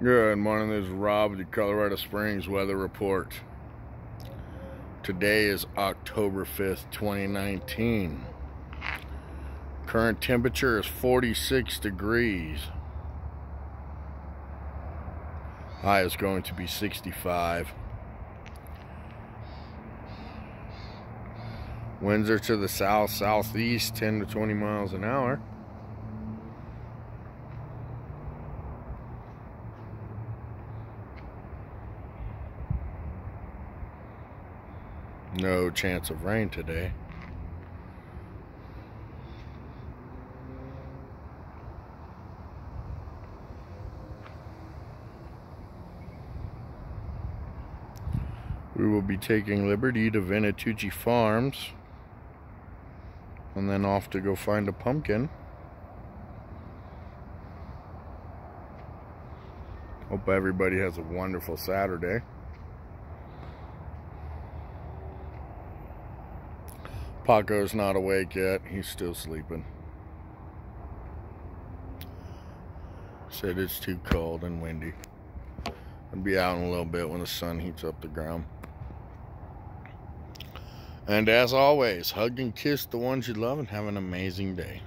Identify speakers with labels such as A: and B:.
A: Good morning, this is Rob with the Colorado Springs Weather Report. Today is October 5th, 2019. Current temperature is 46 degrees. High is going to be 65. Winds are to the south, southeast, 10 to 20 miles an hour. No chance of rain today. We will be taking Liberty to Venetucci Farms and then off to go find a pumpkin. Hope everybody has a wonderful Saturday. Paco's not awake yet. He's still sleeping. Said it's too cold and windy. I'll be out in a little bit when the sun heats up the ground. And as always, hug and kiss the ones you love and have an amazing day.